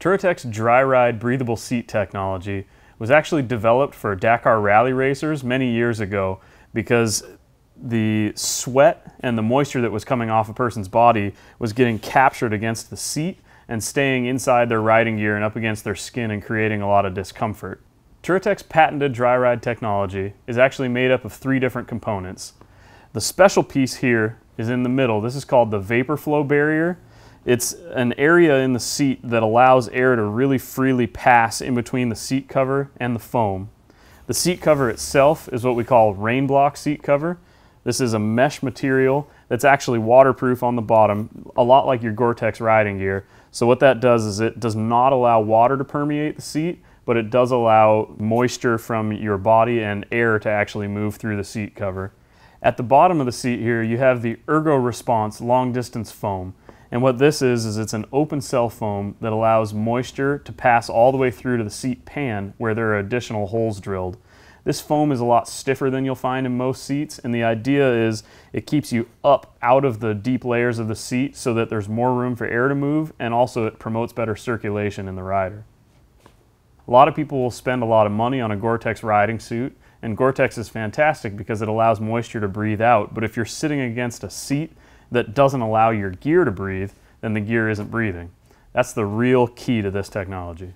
Touratech's DriRide breathable seat technology was actually developed for Dakar rally racers many years ago because the sweat and the moisture that was coming off a person's body was getting captured against the seat and staying inside their riding gear and up against their skin and creating a lot of discomfort. Touratech's patented DriRide technology is actually made up of three different components. The special piece here is in the middle. This is called the vapor flow barrier. It's an area in the seat that allows air to really freely pass in between the seat cover and the foam. The seat cover itself is what we call rain block seat cover. This is a mesh material that's actually waterproof on the bottom, a lot like your Gore-Tex riding gear. So what that does is it does not allow water to permeate the seat, but it does allow moisture from your body and air to actually move through the seat cover. At the bottom of the seat here, you have the Ergo Response long distance foam. And what this is, is it's an open cell foam that allows moisture to pass all the way through to the seat pan where there are additional holes drilled. This foam is a lot stiffer than you'll find in most seats, and the idea is it keeps you up out of the deep layers of the seat so that there's more room for air to move, and also it promotes better circulation in the rider. A lot of people will spend a lot of money on a Gore-Tex riding suit, and Gore-Tex is fantastic because it allows moisture to breathe out, but if you're sitting against a seat that doesn't allow your gear to breathe, then the gear isn't breathing. That's the real key to this technology.